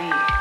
feet.